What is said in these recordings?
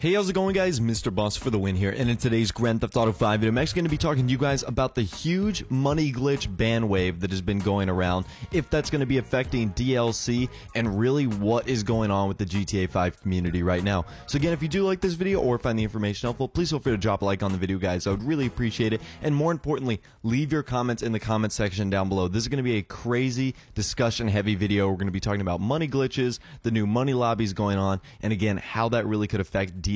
Hey, how's it going guys? Mr. Boss for the win here, and in today's Grand Theft Auto 5 video, I'm actually going to be talking to you guys about the huge money glitch ban wave that has been going around, if that's going to be affecting DLC, and really what is going on with the GTA 5 community right now. So again, if you do like this video or find the information helpful, please feel free to drop a like on the video guys, I would really appreciate it, and more importantly, leave your comments in the comment section down below. This is going to be a crazy discussion heavy video, we're going to be talking about money glitches, the new money lobbies going on, and again, how that really could affect DLC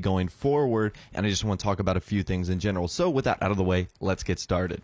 going forward, and I just want to talk about a few things in general. So, with that out of the way, let's get started.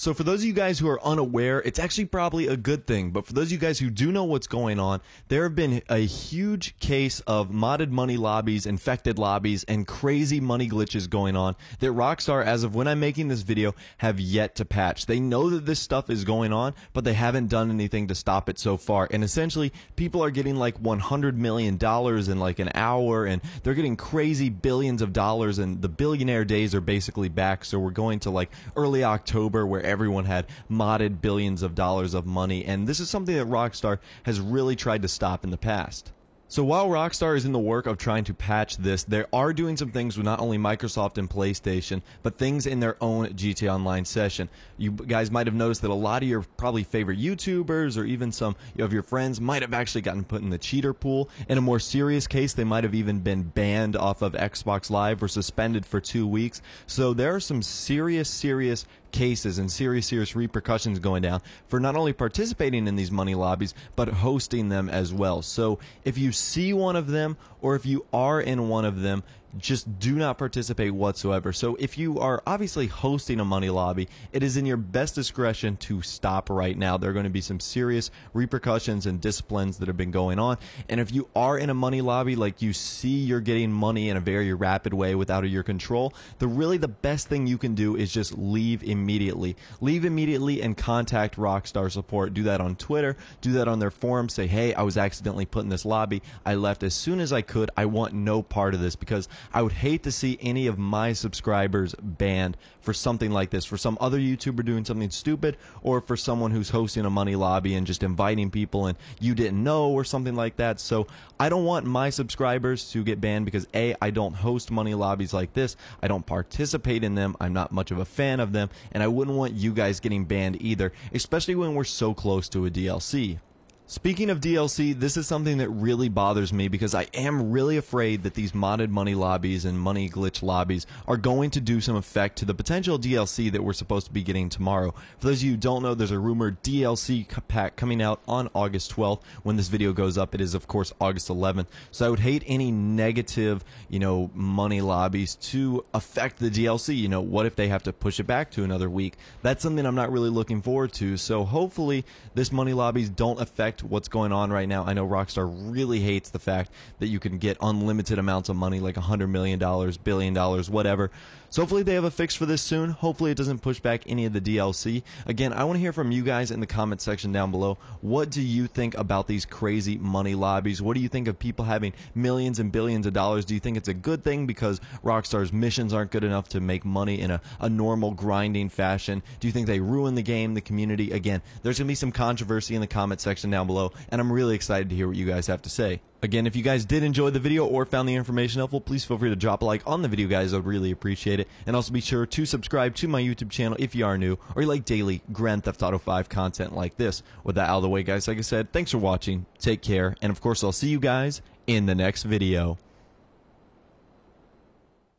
So for those of you guys who are unaware, it's actually probably a good thing. But for those of you guys who do know what's going on, there have been a huge case of modded money lobbies, infected lobbies, and crazy money glitches going on that Rockstar, as of when I'm making this video, have yet to patch. They know that this stuff is going on, but they haven't done anything to stop it so far. And essentially, people are getting like 100 million dollars in like an hour, and they're getting crazy billions of dollars, and the billionaire days are basically back. So we're going to like early October where everyone had modded billions of dollars of money, and this is something that Rockstar has really tried to stop in the past. So while Rockstar is in the work of trying to patch this, they are doing some things with not only Microsoft and PlayStation, but things in their own GTA Online session. You guys might have noticed that a lot of your probably favorite YouTubers or even some of your friends might have actually gotten put in the cheater pool. In a more serious case, they might have even been banned off of Xbox Live or suspended for two weeks. So there are some serious, serious cases and serious, serious repercussions going down for not only participating in these money lobbies, but hosting them as well. So if you see one of them or if you are in one of them, just do not participate whatsoever. So if you are obviously hosting a money lobby, it is in your best discretion to stop right now. There are going to be some serious repercussions and disciplines that have been going on. And if you are in a money lobby, like you see you're getting money in a very rapid way without your control, the really the best thing you can do is just leave immediately. Leave immediately and contact Rockstar support. Do that on Twitter, do that on their forum, say, "Hey, I was accidentally put in this lobby. I left as soon as I could. I want no part of this because I would hate to see any of my subscribers banned for something like this, for some other YouTuber doing something stupid, or for someone who's hosting a money lobby and just inviting people and you didn't know or something like that. So I don't want my subscribers to get banned because A, I don't host money lobbies like this. I don't participate in them. I'm not much of a fan of them. And I wouldn't want you guys getting banned either, especially when we're so close to a DLC. Speaking of DLC, this is something that really bothers me because I am really afraid that these modded money lobbies and money glitch lobbies are going to do some effect to the potential DLC that we're supposed to be getting tomorrow. For those of you who don't know, there's a rumored DLC pack coming out on August 12th. When this video goes up, it is of course August 11th. So I would hate any negative, you know, money lobbies to affect the DLC. You know, what if they have to push it back to another week? That's something I'm not really looking forward to. So hopefully this money lobbies don't affect what's going on right now. I know Rockstar really hates the fact that you can get unlimited amounts of money, like $100 million, billion dollars, whatever. So hopefully they have a fix for this soon. Hopefully it doesn't push back any of the DLC. Again, I want to hear from you guys in the comment section down below. What do you think about these crazy money lobbies? What do you think of people having millions and billions of dollars? Do you think it's a good thing because Rockstar's missions aren't good enough to make money in a, a normal grinding fashion? Do you think they ruin the game, the community? Again, there's going to be some controversy in the comment section down below, and I'm really excited to hear what you guys have to say. Again, if you guys did enjoy the video or found the information helpful, please feel free to drop a like on the video, guys. I would really appreciate it. And also be sure to subscribe to my YouTube channel if you are new or you like daily Grand Theft Auto 5 content like this. With that out of the way, guys, like I said, thanks for watching. Take care. And of course, I'll see you guys in the next video.